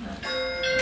うん。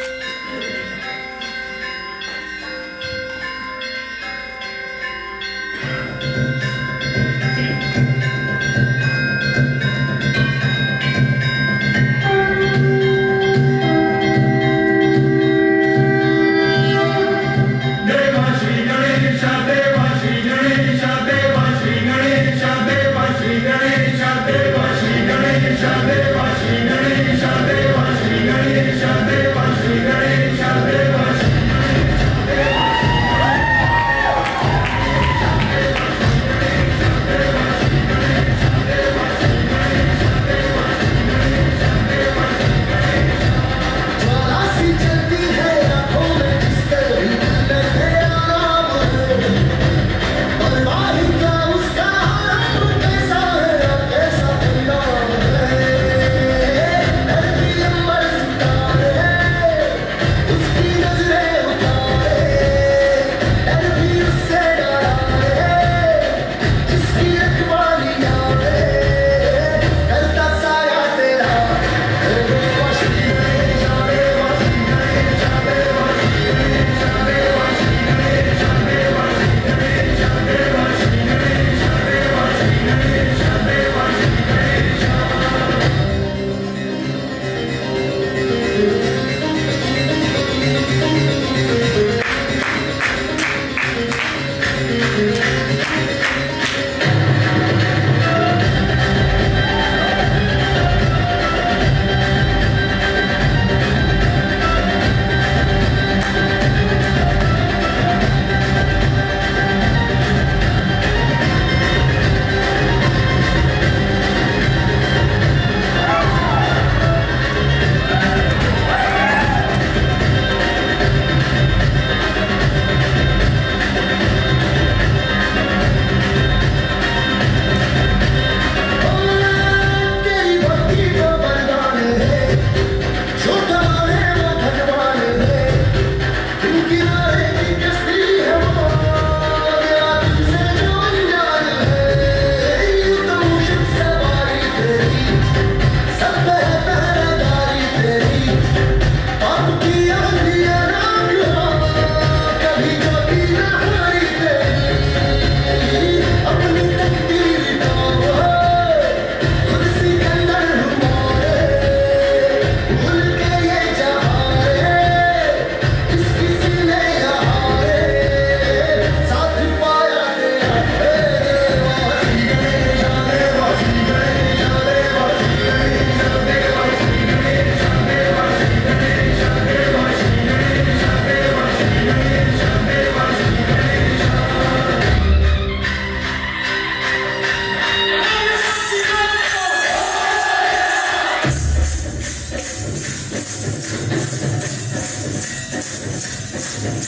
Thank